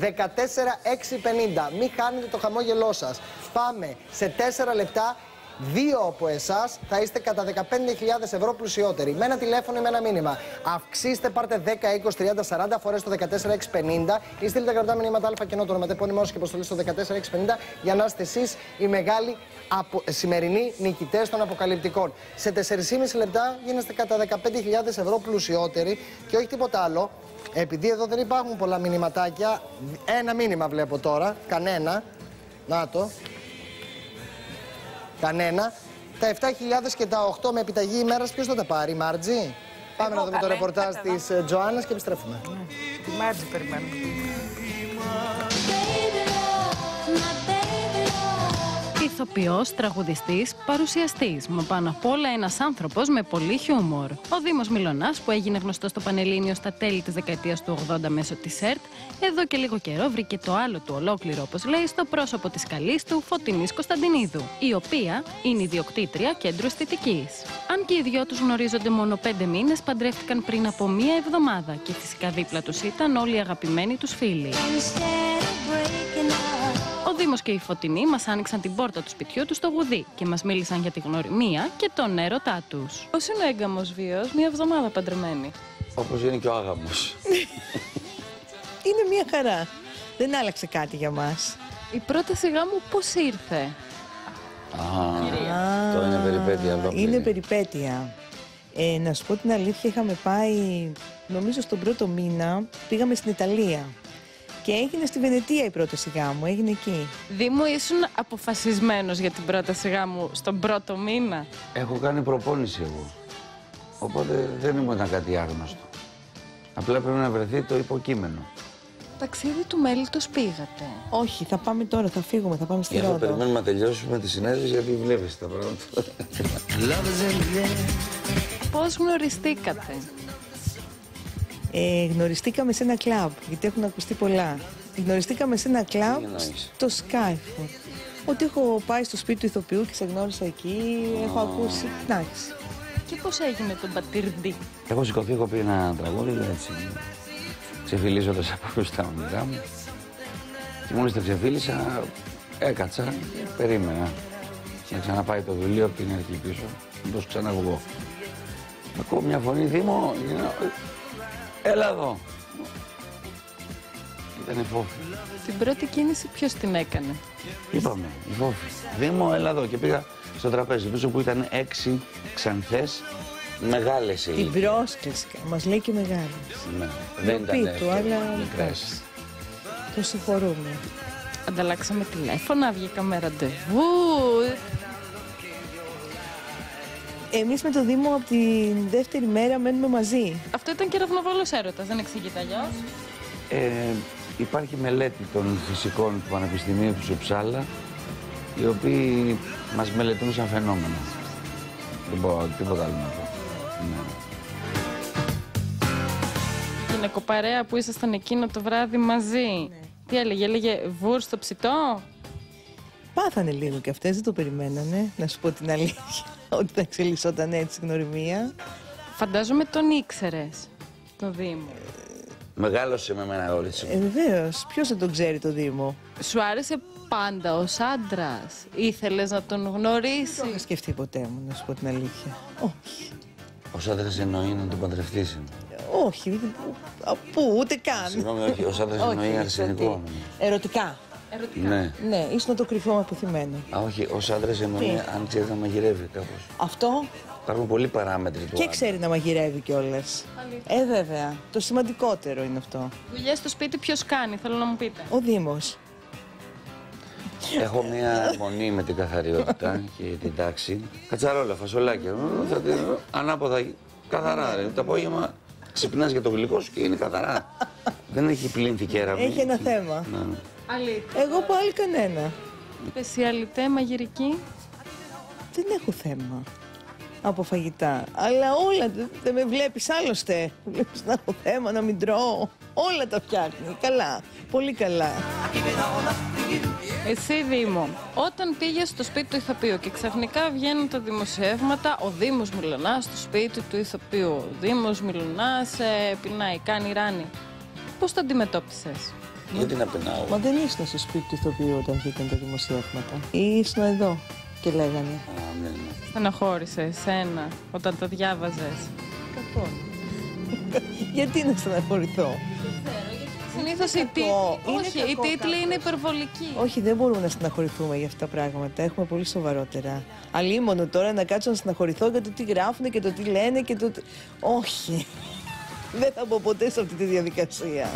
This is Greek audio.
14650. Μην χάνετε το χαμόγελό σας. Πάμε σε 4 λεπτά. Δύο από εσάς θα είστε κατά 15.000 ευρώ πλουσιότεροι. Με ένα τηλέφωνο ή με ένα μήνυμα. Αυξήστε, πάρτε 10, 20, 30, 40 φορέ το 14650 ή στείλτε γραπτά μηνύματα Α και το ονοματεπώνυμό και αποστολή στο 14650 για να είστε εσείς οι μεγάλοι απο... σημερινοί νικητές των αποκαλυπτικών. Σε 4,5 λεπτά γίνεστε κατά 15.000 ευρώ πλουσιότεροι και όχι τίποτα άλλο. Επειδή εδώ δεν υπάρχουν πολλά μηνυματάκια, ένα μήνυμα βλέπω τώρα, κανένα. Να το. Κανένα. Τα 7.000 και τα 8 με επιταγή ημέρας, ποιος θα τα πάρει, Μάρτζι. Πάμε να δούμε το ρεπορτάζ της ε, Τζοάννας και επιστρέφουμε. Τη Μάρτζι περιμένουμε. Ηθοποιός, τραγουδιστής, παρουσιαστής, μα πάνω απ' όλα ένας άνθρωπος με πολύ χιούμορ. Ο Δήμος Μιλονά, που έγινε γνωστός στο Πανελλήνιο στα τέλη της δεκαετίας του 80 μέσω της ΕΡΤ, εδώ και λίγο καιρό βρήκε το άλλο του ολόκληρο, όπως λέει, στο πρόσωπο της καλής του Φωτεινής Κωνσταντινίδου, η οποία είναι ιδιοκτήτρια κέντρου αισθητικής. Αν και οι δυο τους γνωρίζονται μόνο πέντε μήνες, παντρεύτηκαν πριν από μία εβδομάδα και φυσικά δίπλα τους ήταν όλοι οι αγαπημένοι τους φίλοι. Ο Δήμο και η Φωτεινή μας άνοιξαν την πόρτα του σπιτιού του στο γουδί και μας μίλησαν για τη γνωριμία και τον έρωτά τους. Πώς είναι ο έγκαμος βίος, μία εβδομάδα παντρεμένη. Όπως είναι και ο άγαμος. Είναι μια χαρά. Δεν άλλαξε κάτι για μας. Η πρόταση γάμου πώς ήρθε; Α, το είναι περιπέτεια. εδώ Είναι πριν. περιπέτεια. Ε, να σου πω την αλήθεια, είχαμε πάει, νομίζω στον πρώτο μήνα, πήγαμε στην Ιταλία. Και έγινε στη Βενετία η πρόταση γάμου, έγινε εκεί. Δήμο, ήσουν αποφασισμένος για την πρόταση γάμου στον πρώτο μήνα; Έχω κάνει προπόνηση εγώ. Οπότε δεν ήμουν κάτι άγνωστο. Απλά πρέπει να βρεθεί το υποκείμενο. Ταξίδι του μέλητος πήγατε. Όχι, θα πάμε τώρα, θα φύγουμε, θα πάμε στη Γι' αυτό Ρόδο. περιμένουμε να τελειώσουμε τη συνέντευξη γιατί βλέπεις τα πράγματα. Πώς γνωριστήκατε; Ε, γνωριστήκαμε σε ένα κλαμπ, γιατί έχουν ακουστεί πολλά. Γνωριστήκαμε σε ένα κλαμπ Τι εννοείς; στο Skyfall. Ότι έχω πάει στο σπίτι του ηθοποιού και σε γνώρισα εκεί, έχω ακούσει. Εντάξει. Και πώς έγινε το μπατυρντή. Έχω σηκωθεί, έχω πει ένα τραγούδι έτσι. Ξεφυλίζοντας από τα όνειρά μου. Και μόλις τα ξεφύλισα, έκατσα, περίμενα. Να ξαναπάει το βιβλίο από την αρχή πίσω, να το ξαναβγώ. Ακούω μια φωνή, Δήμο, γυρνάω, «Ε, έλα εδώ. Ήταν φόφη. Την πρώτη κίνηση ποιος την έκανε; Είπαμε, η φόφη. Δήμο, έλα εδώ. Και πήγα στο τραπέζι πίσω που ήταν έξι ξανθές, μεγάλες σε Την ηλικία. πρόσκληση, μας λέει και μεγάλη. Ναι, δεν ήταν Ντροπή του, αλλά μικρές. Το συγχωρούμε. Ανταλλάξαμε τηλέφωνα, βγήκαμε ραντεβού. Εμείς με το Δήμο από τη δεύτερη μέρα μένουμε μαζί. Αυτό ήταν και ραυνοβόλος έρωτας, δεν εξηγείται αλλιώς. Ε, υπάρχει μελέτη των φυσικών του Πανεπιστημίου του Σουψάλα, οι οποίοι μας μελετούν σαν φαινόμενο. Δεν μπορώ τίποτα άλλο να πω. Ναι. Γυναικοπαρέα που ήσασταν εκείνο το βράδυ μαζί. Τι έλεγε, έλεγε βουρ στο ψητό. Πάθανε λίγο και αυτές, δεν το περιμένανε, να σου πω την αλήθεια, ότι θα εξελισσόταν έτσι η γνωριμία. Φαντάζομαι τον ήξερες το Δήμο. Μεγάλωσε με ένα όριτσι. Ε, Βεβαίως, ποιος δεν τον ξέρει το Δήμο; Σου άρεσε πάντα ως άντρας. Ήθελες να τον Δεν γνωρίσεις. είχα σκεφτεί ποτέ μου, να σου πω την αλήθεια. Όχι. Ως άντρας εννοεί να τον παντρευτείς. Όχι, α, πού, ούτε καν. Συγγνώμη, όχι, ως άντρας εννοεί Όχι, αρσενικό. ότι- Ερωτικά. Ναι. Ναι, ίσως να το κρυφό αποθυμένο. Α, όχι, ως άντρας εννοεί Τι; αν ξέρεις να μαγειρεύει κάπως. Αυτό; Υπάρχουν πολλοί παράμετροι του και άντρα. ξέρει να μαγειρεύει κιόλας; Ε, βέβαια. Το σημαντικότερο είναι αυτό. Δουλειές στο σπίτι ποιος κάνει, θέλω να μου πείτε. Ο Δήμος. Έχω μια μονή με την καθαριότητα και την τάξη. Κατσαρόλα, φασολάκια. Ε, Θα την ανάποδα καθαρά. Ρε. Το απόγευμα ξυπνάς για το γλυκό σου και είναι καθαρά. Δεν έχει πλύνθη κέραμη. Έχει ένα θέμα. Ναι, ναι. Αλήθεια. Εγώ πάλι κανένα. Σπεσιαλιτέ μαγειρική. Δεν έχω θέμα από φαγητά. Αλλά όλα, δεν δεν με βλέπεις άλλωστε. Βλέπεις να έχω θέμα, να μην τρώω. Όλα τα φτιάχνει. Καλά. Πολύ καλά. Εσύ Δήμο, όταν πήγες στο σπίτι του ηθοποιού και ξαφνικά βγαίνουν τα δημοσιεύματα, ο Δήμος Μιλωνάς στο σπίτι του ηθοποιού. Ο Δήμος Μιλωνάς ε, πεινάει, κάνει ράνι. Πώς το αντιμετώπισες; Γιατί να πεινάω; Μα δεν ήσουν στο σπίτι του ηθοποιού όταν βγήκαν τα δημοσιεύματα. Ή ήσουν εδώ και λέγανε. Α, ναι, ναι. Στεναχώρησε εσένα όταν το διάβαζες; Καθόλου. Γιατί να στεναχωρηθώ; Συνήθως οι τίτλοι. κακό. Είναι Όχι, οι κακό τίτλοι είναι κάπως. υπερβολικοί. Όχι, δεν μπορούμε να στεναχωρηθούμε για αυτά τα πράγματα. Έχουμε πολύ σοβαρότερα. Αλίμονο τώρα να κάτσω να στεναχωρηθώ για το τι γράφουν και το τι λένε και το. τι- Όχι. Δεν θα μπω ποτέ σε αυτή τη διαδικασία.